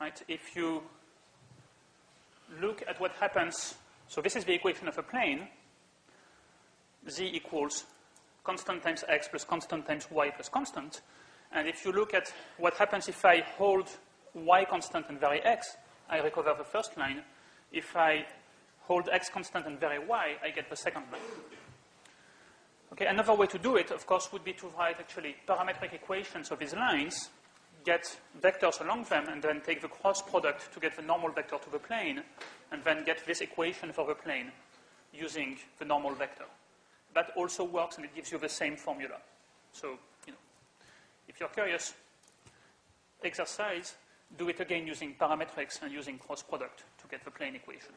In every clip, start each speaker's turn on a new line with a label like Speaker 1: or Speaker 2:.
Speaker 1: right? If you look at what happens, so this is the equation of a plane, z equals constant times x plus constant times y plus constant. And if you look at what happens if I hold y constant and vary x, I recover the first line. If I hold x constant and vary y, I get the second line. Okay, another way to do it, of course, would be to write actually parametric equations of these lines, get vectors along them, and then take the cross product to get the normal vector to the plane, and then get this equation for the plane using the normal vector. That also works, and it gives you the same formula. So, you know, if you're curious, exercise, do it again using parametrics and using cross product to get the plane equation.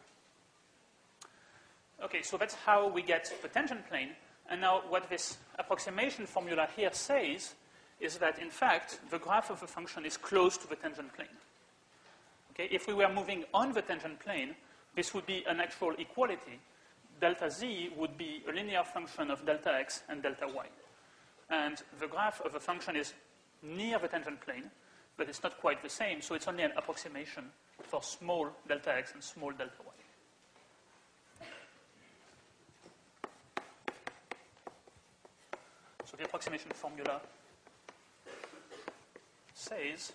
Speaker 1: Okay, so that's how we get the tangent plane. And now what this approximation formula here says is that, in fact, the graph of a function is close to the tangent plane. Okay, if we were moving on the tangent plane, this would be an actual equality. Delta z would be a linear function of delta x and delta y. And the graph of a function is near the tangent plane, but it's not quite the same, so it's only an approximation for small delta x and small delta y. So the approximation formula says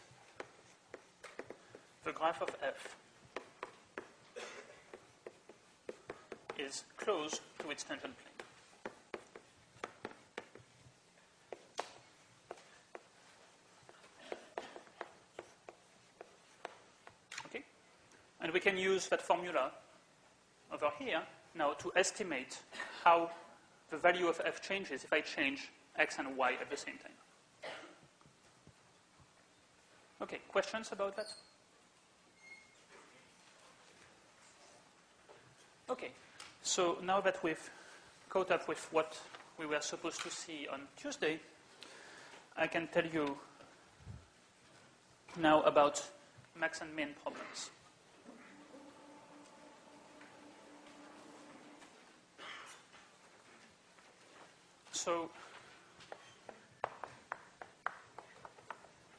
Speaker 1: the graph of f is close to its tangent plane. Okay? And we can use that formula over here now to estimate how the value of f changes if I change x and y at the same time. Okay, questions about that? Okay, so now that we've caught up with what we were supposed to see on Tuesday, I can tell you now about max and min problems. So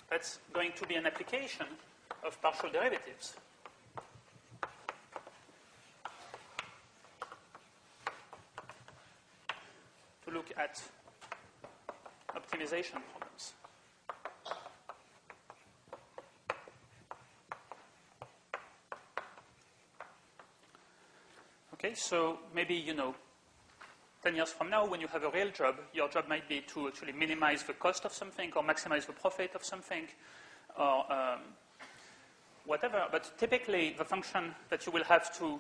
Speaker 1: that's going to be an application of partial derivatives. To look at optimization problems. Okay, so maybe you know 10 years from now, when you have a real job, your job might be to actually minimize the cost of something or maximize the profit of something or um, whatever. But typically, the function that you will have to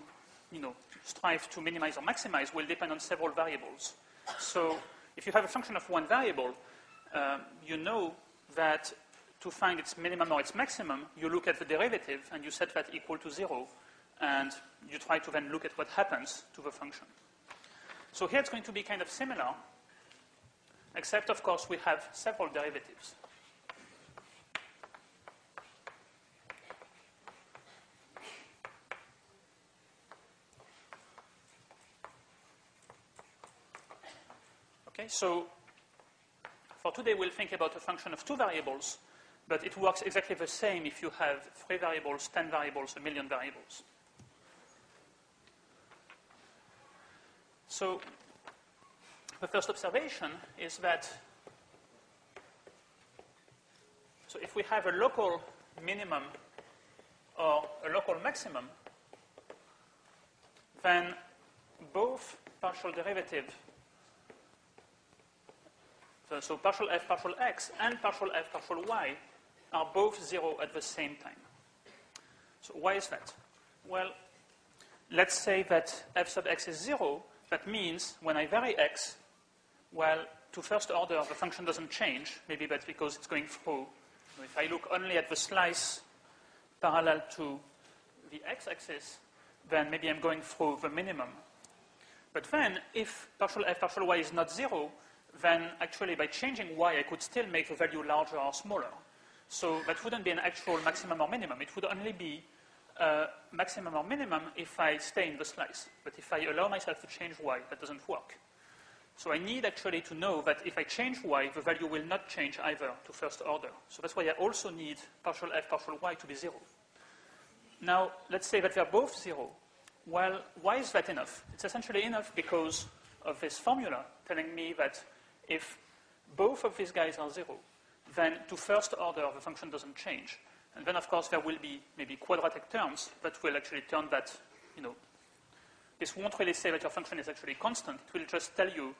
Speaker 1: you know, strive to minimize or maximize will depend on several variables. So if you have a function of one variable, um, you know that to find its minimum or its maximum, you look at the derivative and you set that equal to zero, and you try to then look at what happens to the function. So here it's going to be kind of similar, except, of course, we have several derivatives. Okay, so for today we'll think about a function of two variables, but it works exactly the same if you have three variables, ten variables, a million variables. So the first observation is that so if we have a local minimum or a local maximum, then both partial derivative, so, partial f partial x and partial f partial y are both zero at the same time. So why is that? Well, let's say that f sub x is zero, that means when I vary x, well, to first order, the function doesn't change. Maybe that's because it's going through. If I look only at the slice parallel to the x-axis, then maybe I'm going through the minimum. But then, if partial f partial y is not zero, then actually by changing y, I could still make the value larger or smaller. So that wouldn't be an actual maximum or minimum. It would only be maximum or minimum if I stay in the slice. But if I allow myself to change y, that doesn't work. So I need actually to know that if I change y, the value will not change either to first order. So that's why I also need partial f partial y to be zero. Now, let's say that they're both 0. Well, why is that enough? It's essentially enough because of this formula telling me that if both of these guys are 0, then to first order, the function doesn't change. And then, of course, there will be maybe quadratic terms that will actually turn that, you know, this won't really say that your function is actually constant. It will just tell you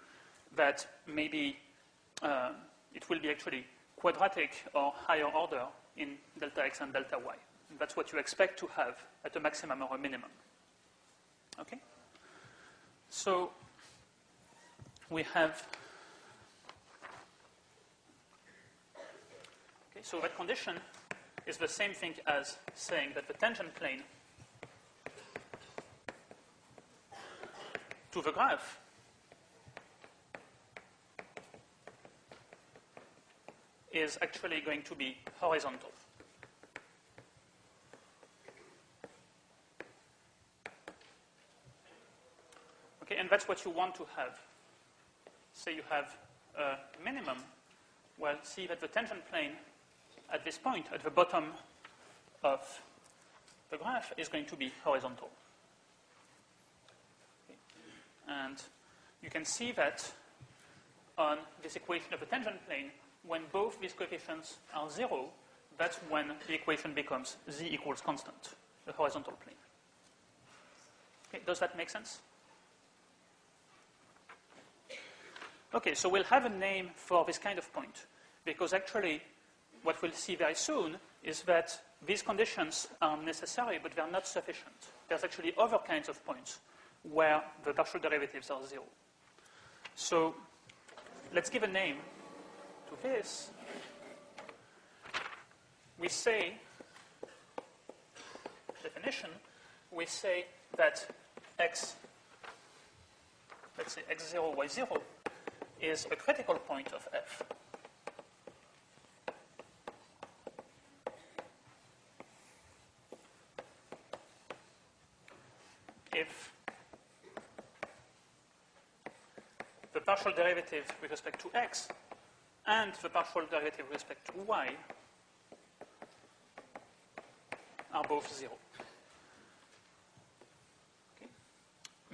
Speaker 1: that maybe uh, it will be actually quadratic or higher order in delta x and delta y. And that's what you expect to have at a maximum or a minimum. Okay? So we have okay, so that condition is the same thing as saying that the tangent plane to the graph is actually going to be horizontal. Okay, and that's what you want to have. Say you have a minimum. Well, see that the tangent plane at this point, at the bottom of the graph, is going to be horizontal. And you can see that on this equation of the tangent plane, when both these coefficients are zero, that's when the equation becomes z equals constant, the horizontal plane. Okay, does that make sense? Okay, so we'll have a name for this kind of point, because actually what we'll see very soon is that these conditions are necessary, but they're not sufficient. There's actually other kinds of points where the partial derivatives are zero. So let's give a name to this, we say, definition, we say that x, let's say x0, y0, is a critical point of f. If the partial derivative with respect to x and the partial derivative with respect to y are both zero.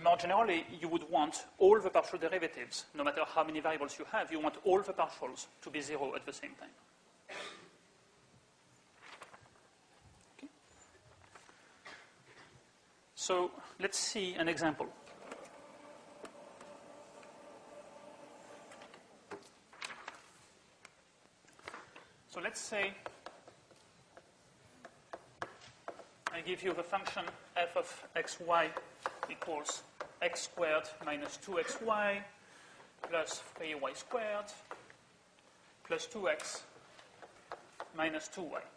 Speaker 1: More generally, you would want all the partial derivatives, no matter how many variables you have, you want all the partials to be zero at the same time. So let's see an example. So let's say I give you the function f of xy equals x squared minus 2xy plus 3y squared plus 2x minus 2y.